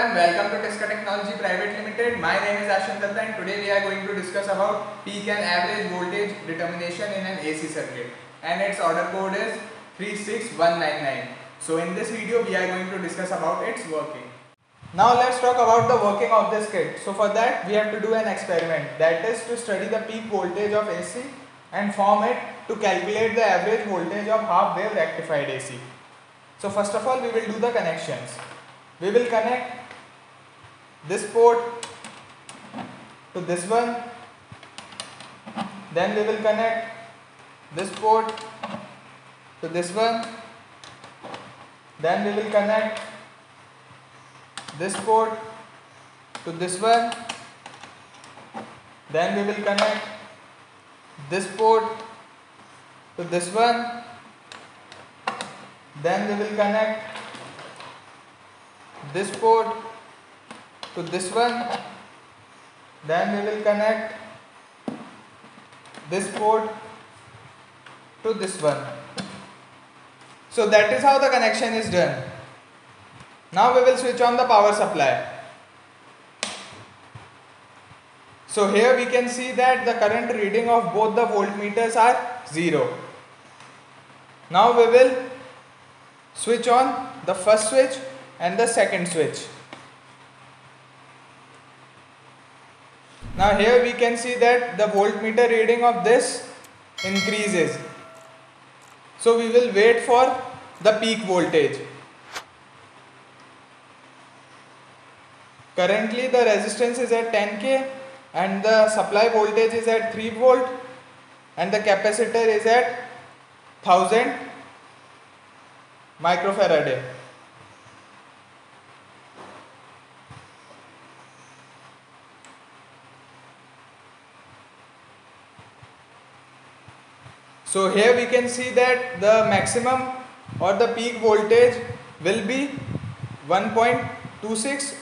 everyone, welcome to Tesca Technology Private Limited. My name is Ashwin Datta and today we are going to discuss about peak and average voltage determination in an AC circuit and its order code is 36199. So in this video we are going to discuss about its working. Now let's talk about the working of this kit. So for that we have to do an experiment that is to study the peak voltage of AC and form it to calculate the average voltage of half wave rectified AC. So first of all we will do the connections. We will connect this port to this one. Then we will connect this port to this one. Then we will connect this port to this one. Then we will connect this port to this one. Then we will connect this port to this one. Then we will connect this port to this one. So that is how the connection is done. Now we will switch on the power supply. So here we can see that the current reading of both the voltmeters are 0 now we will switch on the first switch and the second switch Now here we can see that the voltmeter reading of this increases. So we will wait for the peak voltage. Currently the resistance is at 10k and the supply voltage is at 3 volt and the capacitor is at 1000 microfarad. So here we can see that the maximum or the peak voltage will be 1.26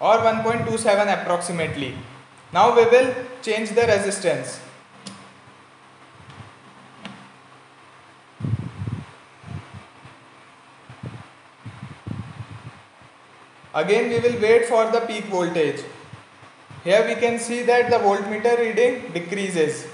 or 1.27 approximately. Now we will change the resistance. Again we will wait for the peak voltage. Here we can see that the voltmeter reading decreases.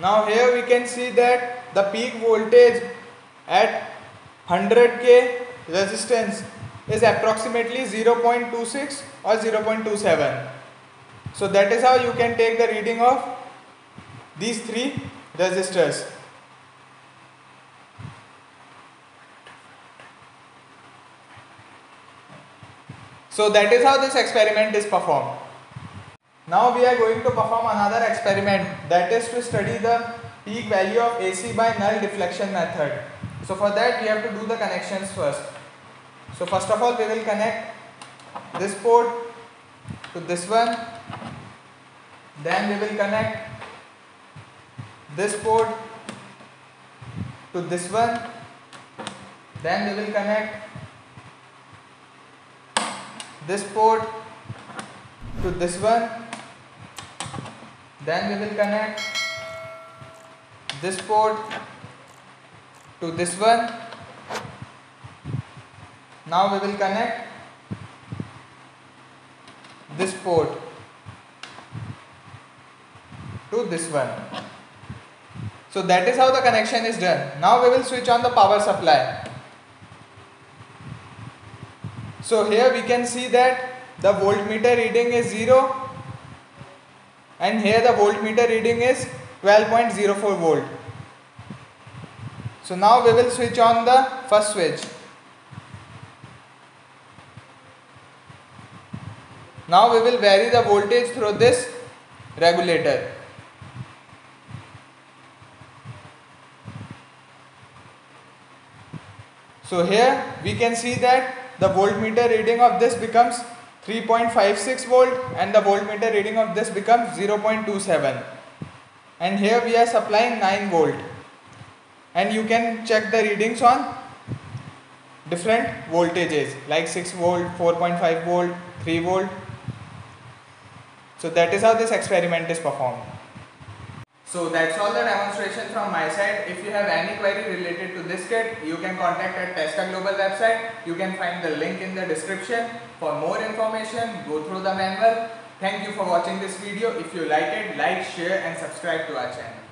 Now here we can see that the peak voltage at 100k resistance is approximately 0.26 or 0.27. So that is how you can take the reading of these three resistors. So that is how this experiment is performed. Now we are going to perform another experiment that is to study the peak value of AC by null deflection method. So for that we have to do the connections first. So first of all we will connect this port to this one then we will connect this port to this one then we will connect this port to this one then we will connect this port to this one. Now we will connect this port to this one. So that is how the connection is done. Now we will switch on the power supply. So here we can see that the voltmeter reading is 0 and here the voltmeter reading is 12.04 volt. So now we will switch on the first switch. Now we will vary the voltage through this regulator. So here we can see that the voltmeter reading of this becomes 3.56 volt and the voltmeter reading of this becomes 0.27 and here we are supplying 9 volt. And you can check the readings on different voltages like 6 volt 4.5 volt 3 volt. So that is how this experiment is performed so that's all the demonstration from my side. If you have any query related to this kit, you can contact at Tesca Global website. You can find the link in the description. For more information, go through the manual. Thank you for watching this video. If you like it, like, share and subscribe to our channel.